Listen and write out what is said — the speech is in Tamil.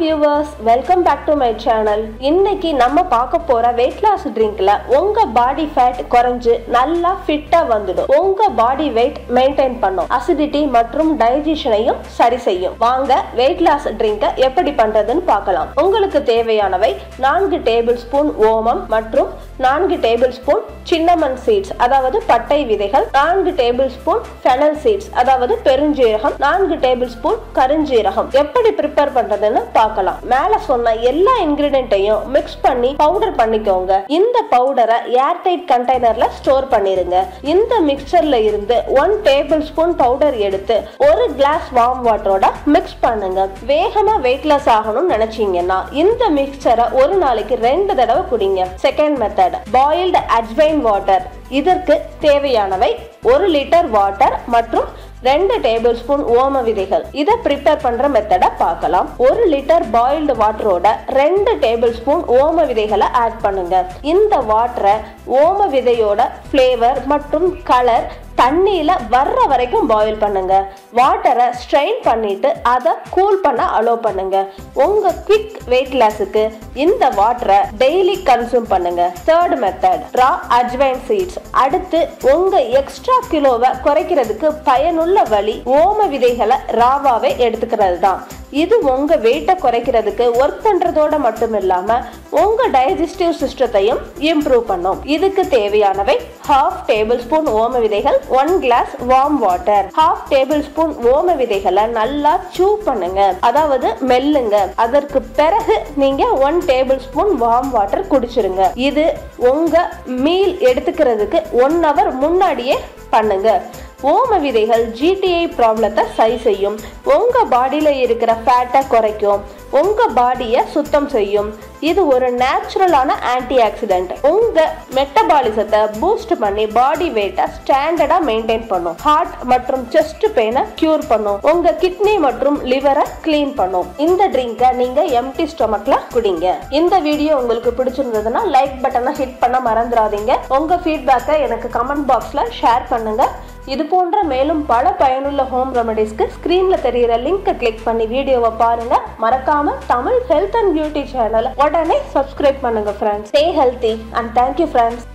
Viewers welcome back to my channel இன்னைக்கு நம்ம பார்க்க போற வெயிட் லாஸ் ட்ரிங்க்ல உங்க பாடி ஃபேட் குறைஞ்சு நல்லா ஃபிட்டா வந்துடும். உங்க பாடி வெயிட் மெயின்டைன் பண்ணும். அசிடிட்டி மற்றும் டைஜஷனையும் சரி செய்யும். வாங்க வெயிட் லாஸ் ட்ரிங்கை எப்படி பண்றதுன்னு பார்க்கலாம். உங்களுக்கு தேவையானவை நான்கு டேபிள் ஸ்பூன் ஓமம் மற்றும் நான்கு டேபிள் ஸ்பூன் சின்னமன் சீட்ஸ் அதாவது பட்டை விதைகள் நான்கு டேபிள் ஸ்பூன் ஃபெனல் சீட்ஸ் அதாவது பெருஞ்சீரகம் நான்கு டேபிள் ஸ்பூன் கருஞ்சீரகம். எப்படி ப்ரிப்பேர் பண்றதுன்னு பார்க்கலாம். மேல சொன்ன எல்லா இன்கிரீடியன்ட்டையும் மிக்ஸ் பண்ணி பவுடர் பண்ணிக்கோங்க. இந்த பவுடரை ஏர்டைட் கண்டெய்னர்ல ஸ்டோர் பண்ணிருங்க. இந்த மிக்சர்ல இருந்து ஒன் டேபிள் ஸ்பூன் பவுடர் எடுத்து ஒரு கிளாஸ் வார்ம் வாட்டரோட மிக்ஸ் பண்ணுங்க. வேகமா வெயிட் லாஸ் ஆகணும்னு நினைச்சீங்கன்னா இந்த மிக்சரை ஒரு நாளைக்கு ரெண்டு தடவை குடிங்க. Second method boiled ajwain water இதற்கு தேவையானவை ஒரு லிட்டர் வாட்டர் மற்றும் ரெண்டு டேபிள் ஸ்பூன் ஓம விதைகள். இதை ப்ரிப்பேர் பண்ற மெத்தடை பார்க்கலாம். ஒரு லிட்டர் பாயில்டு வாட்டரோட ரெண்டு டேபிள் ஸ்பூன் ஓம விதைகளை ஆட் பண்ணுங்க. இந்த வாட்டரை ஓம விதையோட ஃப்ளேவர் மற்றும் கலர் தண்ணியில் வர்ற வரைக்கும் பாயில் பண்ணுங்க. வாட்டரை ஸ்ட்ரெயின் பண்ணிட்டு அதை கூல் பண்ண அலோ பண்ணுங்க. உங்க குவிக் வெயிட் லாஸுக்கு இந்த வாட்டரை டெய்லி கன்சூம் பண்ணுங்க. Third method raw ajwain seeds அடுத்து உங்க எக்ஸ்ட்ரா கிலோவை குறைக்கிறதுக்கு பயனுள்ள வழி ஓம விதைகளை ராவாவே எடுத்துக்கிறது தான் இது உங்க வெயிட்டை குறைக்கிறதுக்கு ஒர்க் பண்றதோட மட்டும் இல்லாம உங்கள் டைஜஸ்டிவ் சிஸ்டத்தையும் இம்ப்ரூவ் பண்ணும். இதுக்கு தேவையானவை ஹாஃப் டேபிள் ஸ்பூன் ஓம விதைகள் one glass warm water half tablespoon ஓம விதைகளை நல்லா சூ பண்ணுங்க. அதாவது மெல்லுங்க. அதற்கு பிறகு நீங்க one table spoon warm water குடிச்சிருங்க. இது உங்க மீல் எடுத்துக்கிறதுக்கு ஒன் ஹவர் முன்னாடியே பண்ணுங்க. ஓம விதைகள் ஜிடிஐ ப்ராப்ளத்தை சரி செய்யும். உங்கள் பாடியில் இருக்கிற ஃபேட்டை குறைக்கும். உங்கள் பாடியை சுத்தம் செய்யும். இது ஒரு நேச்சுரலான ஆன்டி ஆக்சிடென்ட் உங்கள் மெட்டபாலிசத்தை பூஸ்ட் பண்ணி பாடி வெயிட்டை ஸ்டாண்டர்டாக மெயின்டைன் பண்ணும். ஹார்ட் மற்றும் செஸ்ட் பெயினை க்யூர் பண்ணும். உங்கள் கிட்னி மற்றும் லிவரை க்ளீன் பண்ணும். இந்த ட்ரிங்கை நீங்கள் எம்டி ஸ்டொமக்ல குடிங்க. இந்த வீடியோ உங்களுக்கு பிடிச்சிருந்ததுன்னா லைக் பட்டனை ஹிட் பண்ண மறந்துடாதீங்க. உங்கள் ஃபீட்பேக்கை எனக்கு கமெண்ட் பாக்ஸில் ஷேர் பண்ணுங்கள் இது போன்ற மேலும் பல பயனுள்ள ஹோம் ரெமடிஸ்க்கு ஸ்கிரீன்ல தெரியிற லிங்கை கிளிக் பண்ணி வீடியோவை பாருங்க. மறக்காம தமிழ் ஹெல்த் அண்ட் பியூட்டி சேனலை உடனே சப்ஸ்கிரைப் பண்ணுங்க friends stay healthy and thank you friends